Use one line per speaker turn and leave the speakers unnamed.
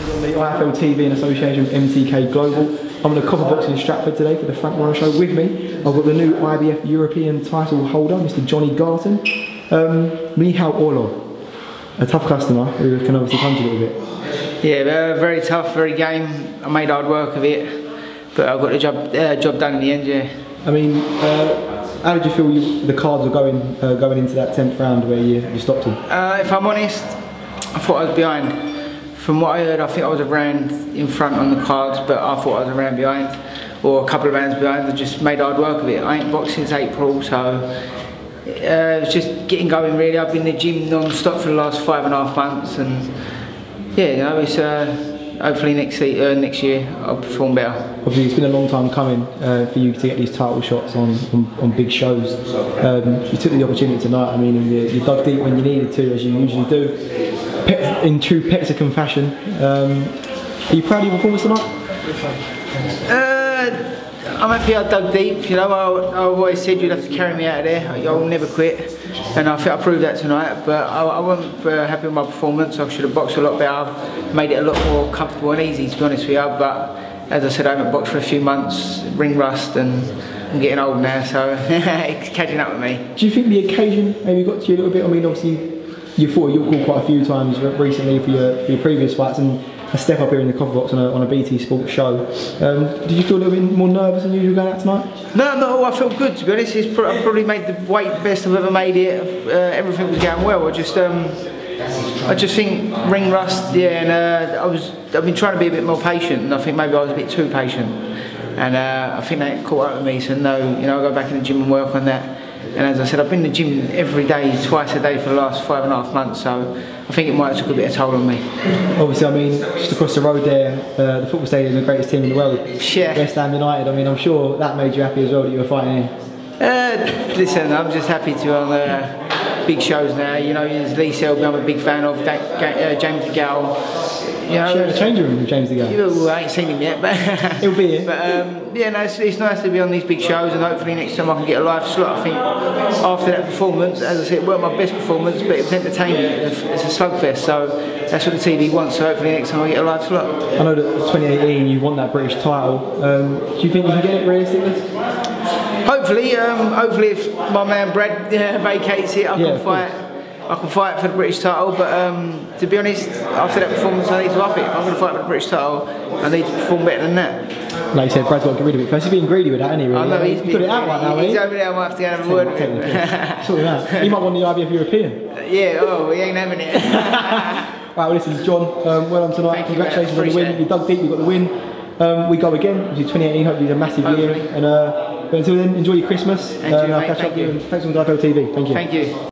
IFL TV in association with MTK Global. I'm in the Copper Box in Stratford today for the Frank Warren Show. With me, I've got the new IBF European title holder, Mr. Johnny Garton. Um, Mihail Orlov, a tough customer who can obviously punch a little bit.
Yeah, very, very tough, very game. I made hard work of it, but I got the job uh, job done in the end. Yeah.
I mean, uh, how did you feel you, the cards were going uh, going into that 10th round where you, you stopped him?
Uh, if I'm honest, I thought I was behind. From what I heard, I think I was around in front on the cards, but I thought I was around behind, or a couple of rounds behind. I just made hard work of it. I ain't boxed since April, so uh, it's just getting going really. I've been in the gym non-stop for the last five and a half months, and yeah, you know, it's uh, hopefully next uh, next year I'll perform better.
Obviously, it's been a long time coming uh, for you to get these title shots on on, on big shows. Um, you took the opportunity tonight. I mean, you, you dug deep when you needed to, as you usually do. Pe- in true Pexican fashion. Um, are you proud of your performance tonight?
Uh, I'm happy I dug deep. You know, I, I always said you'd have to carry me out of there. I'll never quit, and I think I proved that tonight. But I, I wasn't uh, happy with my performance. I should have boxed a lot better, made it a lot more comfortable and easy, to be honest with you. But as I said, I haven't boxed for a few months, ring rust, and I'm getting old now, so it's catching up with me.
Do you think the occasion maybe got to you a little bit? I mean, obviously, you fought York Hall quite a few times recently for your, for your previous fights, and a step up here in the Copper Box on a, on a BT Sports show. Um, did you feel a little bit more nervous than usual going out tonight?
No, no, I felt good to be honest. It's I probably made the weight best I've ever made it. Uh, everything was going well. I just, um, I just think ring rust. Yeah, and uh, I was. I've been trying to be a bit more patient, and I think maybe I was a bit too patient. And uh, I think that caught up with me. So no, you know, I go back in the gym and work on that. And as I said, I've been in the gym every day, twice a day for the last five and a half months. So I think it might have took a bit of toll on me.
Obviously, I mean, just across the road there, uh, the football stadium, the greatest team in the world,
Yeah.
West Ham United. I mean, I'm sure that made you happy as well that you were fighting here.
Uh, listen, I'm just happy to on uh, big shows now. You know, there's Lee Selby, I'm a big fan of Ga- uh, James DeGale. You know,
Share the changing room with James DeGale.
Well, I ain't seen him yet, but
He'll be here.
But um, yeah, no, it's, it's nice to be on these big shows, and hopefully next time I can get a live slot. I think after that performance, as I said, it weren't my best performance, but it was entertaining. It's a, it's a slugfest, so that's what the TV wants. So hopefully next time I get a live slot.
I know that 2018 you won that British title. Um, do you think you can get it realistically?
Hopefully, um, hopefully if my man Brad uh, vacates it, I
Yeah,
can fight. I can fight for the British title, but um, to be honest, after that performance, I need to up it. If I'm going to fight for the British title, I need to perform better than that.
Like you said, Brad's got to get rid of it first. He's being greedy with that, he? Really?
I know he's
He's got it out right now,
He's over there. I might have to go and have a word with him.
Sort him out. He might want the IBF European.
yeah, oh, he ain't having it.
Right, well, listen, John, um, well done tonight.
Thank you,
Congratulations
mate.
on the win.
It.
You dug deep, you got the win. Um, we go again. Obviously, 2018, hopefully, is a massive year. And uh, but until then, enjoy your Christmas.
And
uh,
you,
I'll catch
Thank
up with
you.
you. Thanks the IFL TV. Thank you.
Thank you.